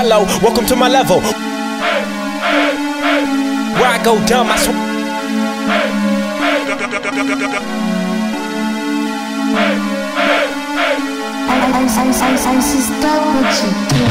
hello, welcome to my level. Where I go dumb, I swear.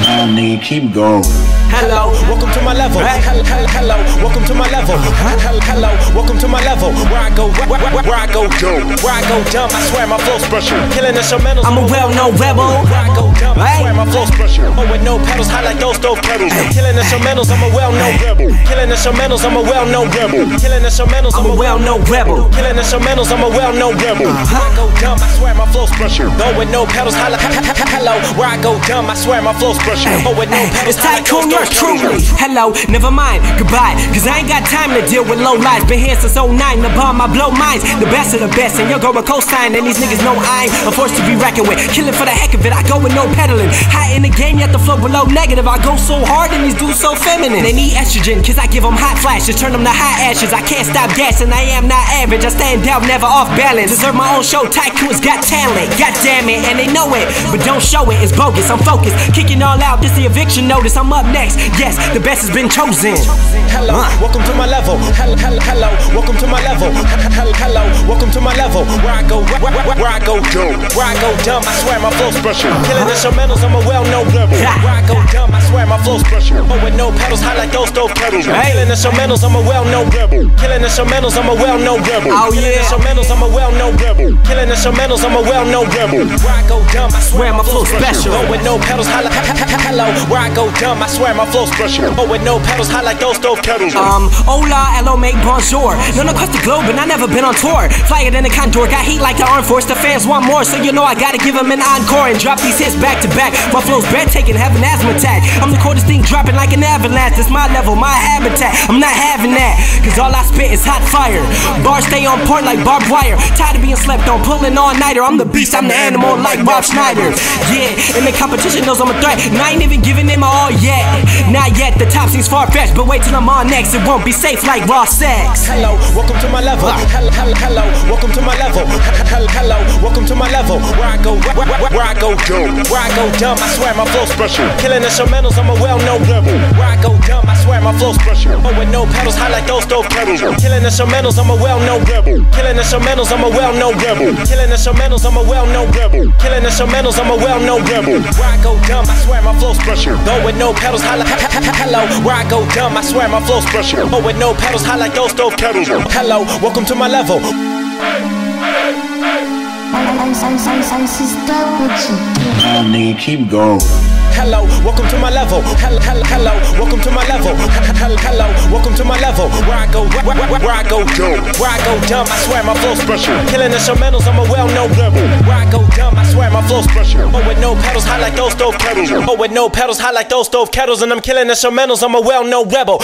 Damn, nigga, keep going. Hello, welcome to my level. Hello, hello, welcome to my level. Hello, hello, welcome to my level. Where I go, where, where, where I go dumb. Where I go dumb, I swear my flow's special. Killing instrumentals. I'm a well-known rebel. Where I go dumb, I swear my flow's special. Oh, with no pedals, high like those stove kettles. Killing the instrumentals, I'm a well-known rebel. Killing the instrumentals, I'm a well-known rebel. Killing the instrumentals, I'm a well-known rebel. Killing the instrumentals, I'm a well-known rebel. Uh-huh. Where I go dumb, I swear my flow's special. Though oh, with no pedals, holla, hello. Where I go dumb, I swear my flow's special. Oh, with no pedals, It's Tycun, yours truly. Hello, never mind, goodbye. Cause I ain't got time to deal with low lies. Been here since 09, the bomb, I blow minds. The best of the best, and you're going co-sign. And these niggas know I ain't a force to be reckoned with. Killing for the heck of it, I go with no peddling. High in the game, yet the flow below negative. I go so hard, and these dudes so feminine. They need estrogen, cause I give them hot flashes, turn them to hot ashes. I can't stop gassing, I am not average. I stand out, never off balance. Deserve my own show, Tycun's got talent. God damn it, and they know it, but don't show it. It's bogus, I'm focused. Kicking all out, this the eviction notice. I'm up next. Yes, the best has been chosen. Hello, welcome to my level. Hello, hello, hello, welcome to my level. Hello, hello, welcome to my level. Where I go, where, where, where I go. Where I go dumb, I swear my flow special. Killing instrumentals, I'm a well-known rebel. Where I go dumb, I swear my flow special. Oh, with no pedals, high like those stove kettles. Killing instrumentals, I'm a well-known rebel. Killing instrumentals, I'm a well-known rebel. Oh, Killing yeah. instrumentals, I'm a well-known rebel. Killing instrumentals, I'm a well-known rebel. Where I go dumb, I swear my flow special. Oh, with no pedals, high like hello. Where I go dumb, I swear my flow special. Oh, with no pedals, high like those stove kettles. Um, hola, hello, mate, bonjour. None across the globe, and I never been on tour. Flyer than a condor, got heat like the Armed Force. The fans want more, so you know I gotta give them an encore and drop these hits back to back. My flow's breathtaking, have an asthma attack. I'm the coldest thing dropping like an avalanche. That's my level, my habitat. I'm not having that, cause all I spit is hot fire. Bars stay on point like barbed wire. Tired of being slept on, pulling all nighter. I'm the beast, I'm the animal like Rob Schneider. Yeah, and the competition knows I'm a threat, and I ain't even giving them all yet. Not yet, the top seems far fetched, but wait till I'm on next. It won't be safe like raw sex. Hello, welcome to my level. Hello, hello, hello, welcome to my level. Hello, hello, welcome to my level. Where I go, where, where, where I go dumb. Where I go dumb, I swear my flow special. Killing instrumentals, I'm a well-known rebel. Where I go dumb, I swear my flow special. Oh, with no pedals, high like those stove kettles. Killing instrumentals, I'm a well-known rebel. Killing instrumentals, I'm a well-known rebel. Killing instrumentals, I'm a well-known rebel. Killing instrumentals, I'm a well-known rebel. Where I go dumb, I swear my flow special. Go with no pedals, high like hello. Where I go dumb, I swear my flow special. Oh, with no pedals, high like those stove kettles. Hello, welcome to my level. Damn, nigga, keep going. Hello, welcome to my level. Hello, hello, hello, welcome to my level. Hello, hello, welcome to my level. Where I go, where, where, where I go dumb. Where I go dumb, I swear my flow special. Killing instrumentals, I'm a well-known rebel. Where I go dumb, I swear my flow special. Oh, with no pedals, high like those stove kettles. Oh, with no pedals, high like those stove kettles, and I'm killing instrumentals, I'm a well-known rebel.